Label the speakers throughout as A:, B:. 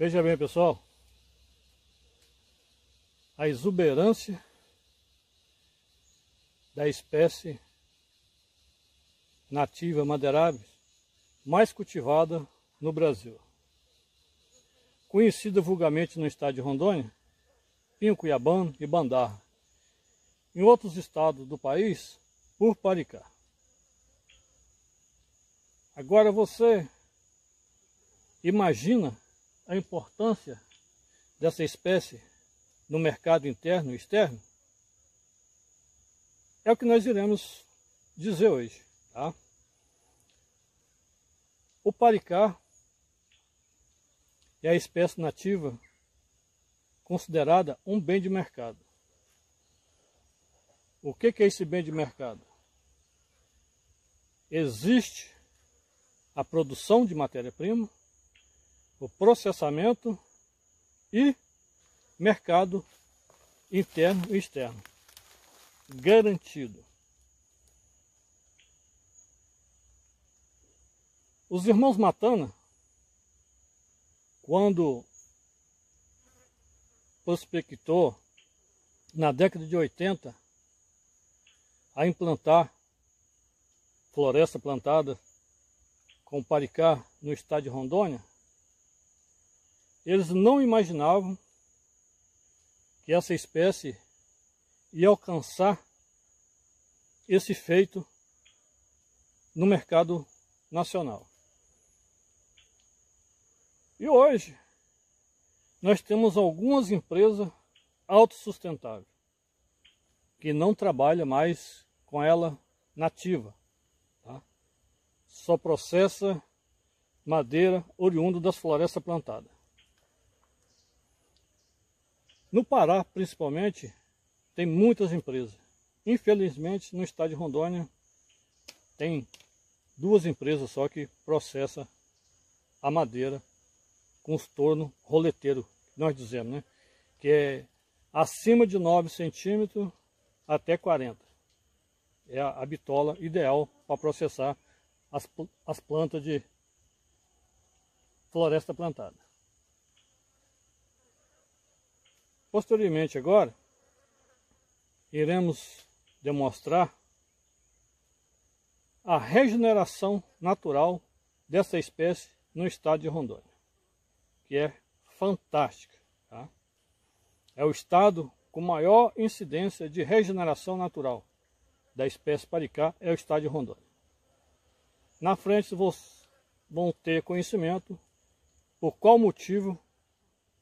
A: Veja bem, pessoal, a exuberância da espécie nativa madeirável mais cultivada no Brasil. Conhecida vulgarmente no estado de Rondônia, Pinho Cuiabano e Bandarra. Em outros estados do país, por Paricá. Agora você imagina a importância dessa espécie no mercado interno e externo? É o que nós iremos dizer hoje. Tá? O paricá é a espécie nativa considerada um bem de mercado. O que é esse bem de mercado? Existe a produção de matéria-prima, o processamento e mercado interno e externo. Garantido. Os irmãos Matana, quando prospectou na década de 80 a implantar floresta plantada com paricá no estado de Rondônia, eles não imaginavam que essa espécie ia alcançar esse feito no mercado nacional. E hoje nós temos algumas empresas autossustentáveis que não trabalham mais com ela nativa. Tá? Só processa madeira oriunda das florestas plantadas. No Pará, principalmente, tem muitas empresas. Infelizmente, no estado de Rondônia, tem duas empresas só que processa a madeira com os tornos roleteiros, nós dizemos, né? Que é acima de 9 centímetros até 40. É a, a bitola ideal para processar as, as plantas de floresta plantada. Posteriormente agora, iremos demonstrar a regeneração natural dessa espécie no estado de Rondônia, que é fantástica. Tá? É o estado com maior incidência de regeneração natural da espécie paricá, é o estado de Rondônia. Na frente vocês vão ter conhecimento por qual motivo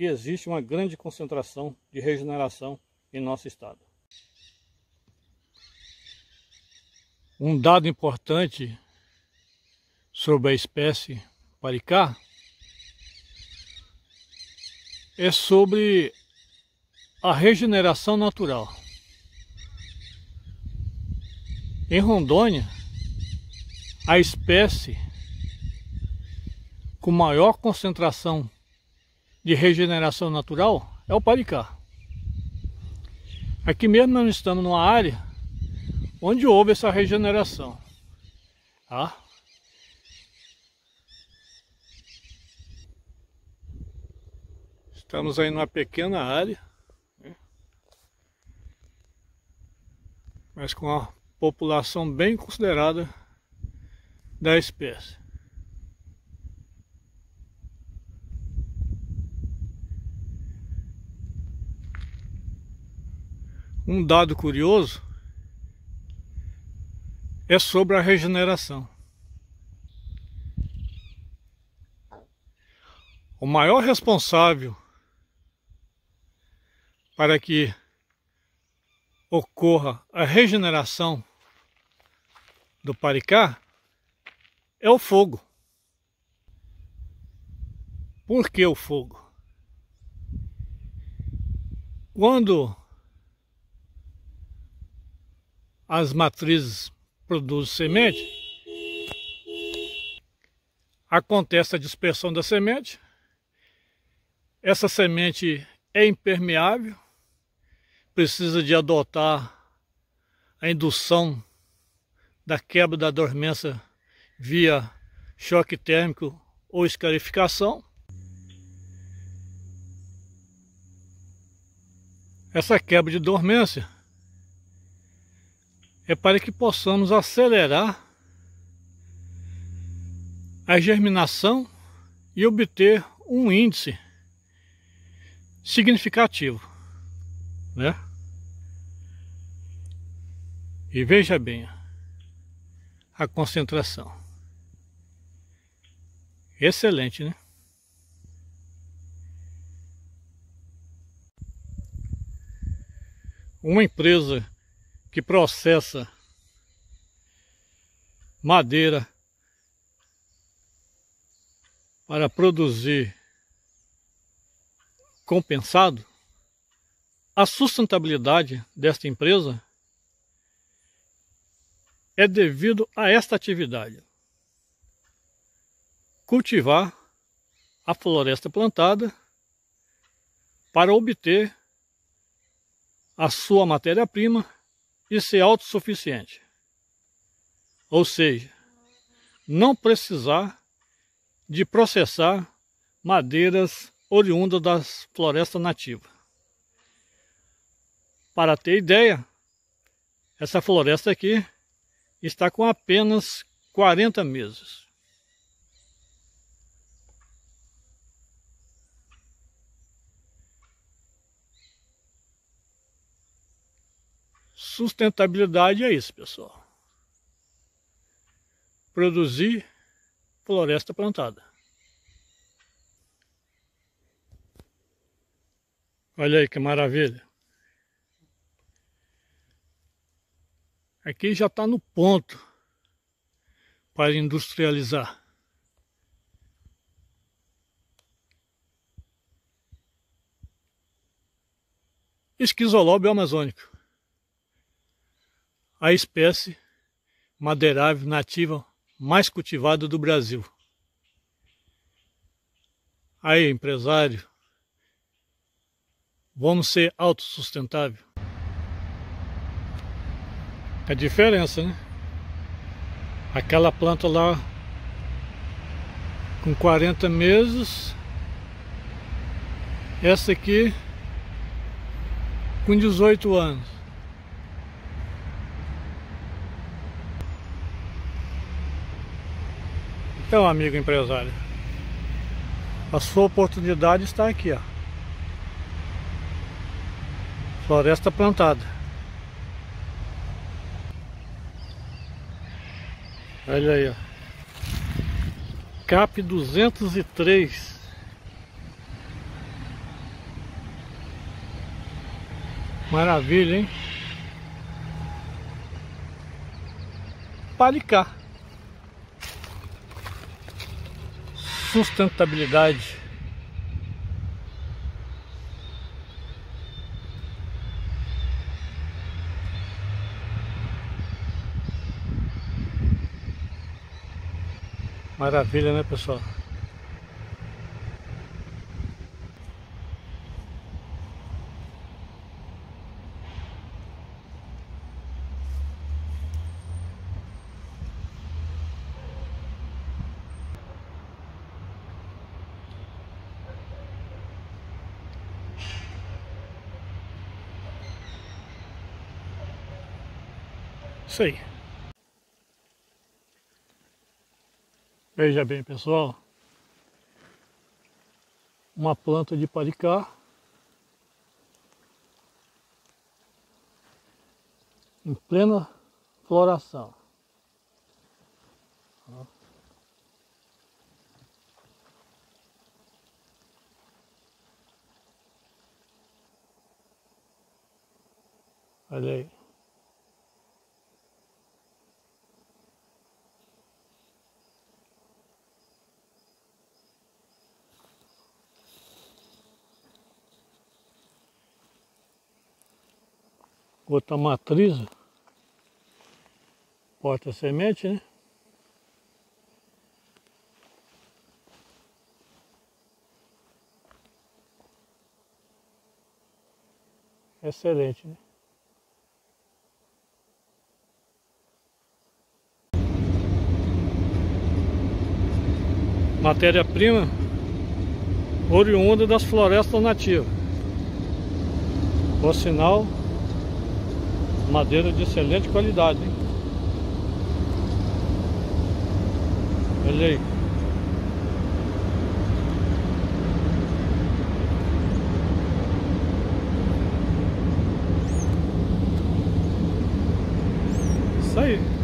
A: que existe uma grande concentração de regeneração em nosso estado. Um dado importante sobre a espécie paricá é sobre a regeneração natural. Em Rondônia, a espécie com maior concentração de regeneração natural é o paricá. Aqui mesmo nós estamos numa área onde houve essa regeneração. Tá? Estamos aí numa pequena área, né? mas com a população bem considerada da espécie. Um dado curioso é sobre a regeneração. O maior responsável para que ocorra a regeneração do paricá é o fogo. Por que o fogo? Quando as matrizes produzem semente, acontece a dispersão da semente, essa semente é impermeável, precisa de adotar a indução da quebra da dormência via choque térmico ou escarificação. Essa quebra de dormência é para que possamos acelerar a germinação e obter um índice significativo, né? E veja bem a concentração. Excelente, né? Uma empresa que processa madeira para produzir compensado, a sustentabilidade desta empresa é devido a esta atividade. Cultivar a floresta plantada para obter a sua matéria-prima e ser autossuficiente. Ou seja, não precisar de processar madeiras oriundas das florestas nativas. Para ter ideia, essa floresta aqui está com apenas 40 meses. Sustentabilidade é isso, pessoal. Produzir floresta plantada. Olha aí que maravilha. Aqui já está no ponto para industrializar. Esquizolóbio amazônico. A espécie madeirável nativa mais cultivada do Brasil. Aí, empresário, vamos ser autossustentável. A diferença, né? Aquela planta lá com 40 meses, essa aqui com 18 anos. Então, amigo empresário, a sua oportunidade está aqui, ó. Floresta plantada. Olha aí, ó. CAP 203. Maravilha, hein? Palicá. Sustentabilidade. Maravilha, né, pessoal? Isso aí. Veja bem, pessoal. Uma planta de paricá. Em plena floração. Olha aí. Outra matriz, porta semente, né? Excelente, né? Matéria-prima oriunda das florestas nativas. Por sinal, Madeira de excelente qualidade. Hein? Olha aí. Isso aí.